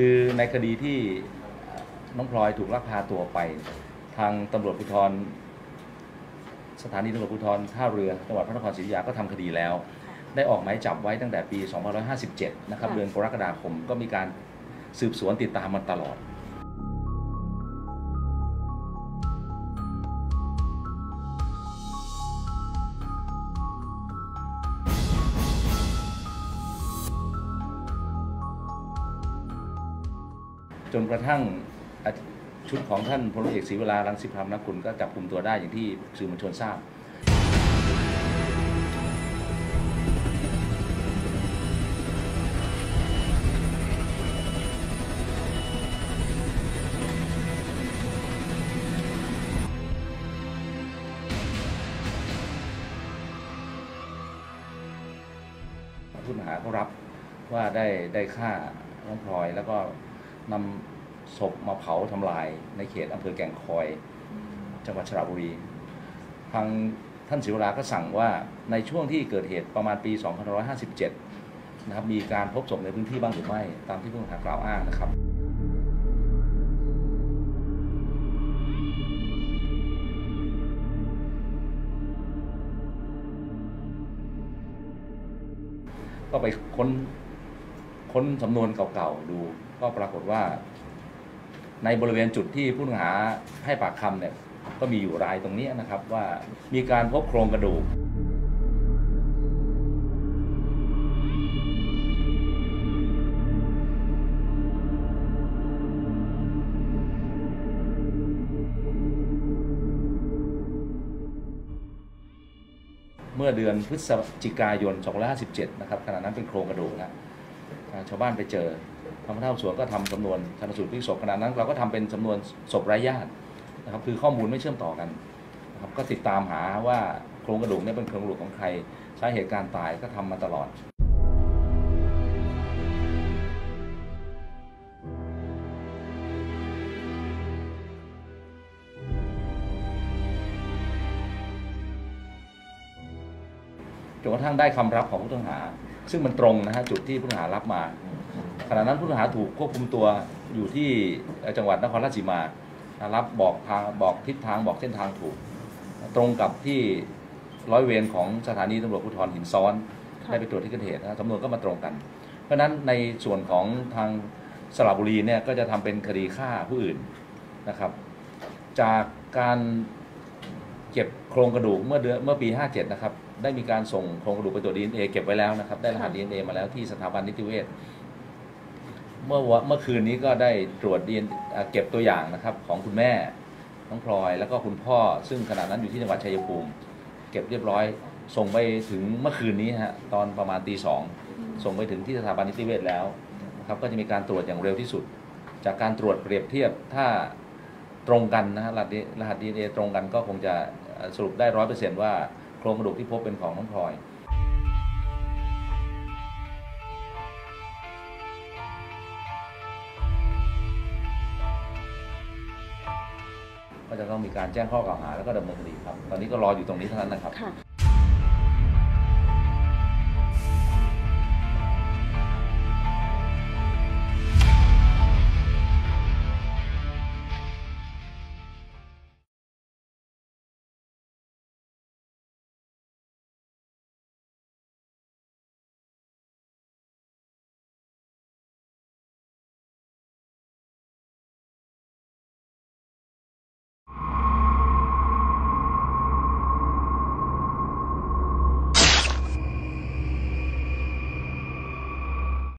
คือในคดีที่น้องพลอยถูกลักพาตัวไป ทางตำรวจภูธรสถานีตำรวจภูธรท่าเรือจังหวัดพระนครศรีอยุธยาก็ทำคดีแล้ว ได้ออกหมายจับไว้ตั้งแต่ปี 2557 นะครับค่ะเดือนกรกฎาคมก็มีการสืบสวนติดตามมันตลอด จนกระทั่งชุดของท่านพลเอกศรีเวลารังสิพรามนกุลก็จับกลุ่มตัวได้อย่างที่สื่อมวลชนทราบ ผู้ต้องหาเขารับว่าได้ได้ฆ่าน้องพลอยแล้วก็ นำศพมาเผาทำลายในเขตอำเภอแก่งคอย จังหวัดสระบุรี ทางท่านศิวราก็สั่งว่าในช่วงที่เกิดเหตุประมาณปี 2557 นะครับ มีการพบศพในพื้นที่บ้างหรือไม่ ตามที่ผู้ต้องหากล่าวอ้างนะครับก็ไปค้น ค้นสำนวนเก่าๆดู ก็ปรากฏว่า ในบริเวณจุดที่ผู้ต้องหาให้ปากคำเนี่ยก็มีอยู่รายตรงนี้นะครับว่ามีการพบโครงกระดูกเมื่อเดือนพฤศจิกายน 2557 นะครับขณะนั้นเป็นโครงกระดูกนะ ชาวบ้านไปเจอทางท่าสวนก็ทำสำนวนชันสูตรพลิกศพขณะนั้น เราก็ทำเป็นสำนวนศพไร้ญาตินะครับคือข้อมูลไม่เชื่อมต่อกันนะครับก็ติดตามหาว่าโครงกระดูกเนี่ยเป็นโครงกระดูกของใครสาเหตุการตายก็ทำมาตลอด จนกระทั่งได้คำรับของผู้ต้องหา ซึ่งมันตรงนะฮะจุดที่ผู้ต้องหารับมาขณะนั้นผู้ต้องหาถูกควบคุมตัวอยู่ที่เอ่อจังหวัดนครราชสีมารับบอกทางบอกทิศทางบอกเส้นทางถูก ตรงกับที่ร้อยเวรของสถานีตำรวจภูธรหินซ้อนค่ะได้ไปตรวจที่เกิดเหตุนะสำนวนก็มาตรงกัน เพราะฉะนั้นในส่วนของทางสระบุรีเนี่ยก็จะทำเป็นคดีฆ่าผู้อื่นนะครับ จากการ เก็บโครงกระดูกเมื่อเดือนเมื่อปี 57 นะครับ ได้มีการส่งโครงกระดูกไปตรวจดีเอ็นเอเก็บไว้แล้วนะครับ ได้รหัสค่ะดีเอ็นเอมาแล้วที่สถาบันนิติเวชเมื่อวะเมื่อคืนนี้ก็ได้ตรวจดีเก็บตัวอย่างนะครับ ของคุณแม่น้องพลอยแล้วก็คุณพ่อ ซึ่งขณะนั้นอยู่ที่จังหวัดชัยภูมิเก็บเรียบร้อย ส่งไปถึงเมื่อคืนนี้ฮะตอนประมาณตีสองส่งไปถึงที่สถาบันนิติเวชแล้วนะครับก็จะมีการตรวจอย่างเร็วที่สุด จากการตรวจเปรียบเทียบถ้าตรงกันนะฮะรหัสรหัสดีเอตรงกันก็คงจะเอ่อ สรุปได้ร้อยเปอร์เซ็นต์ว่าโครงกระดูกที่พบเป็นของน้องพลอยก็จะต้องมีการแจ้งข้อกล่าวหาแล้วก็ดำเนินคดีครับ ตอนนี้ก็รออยู่ตรงนี้เท่านั้นนะครับ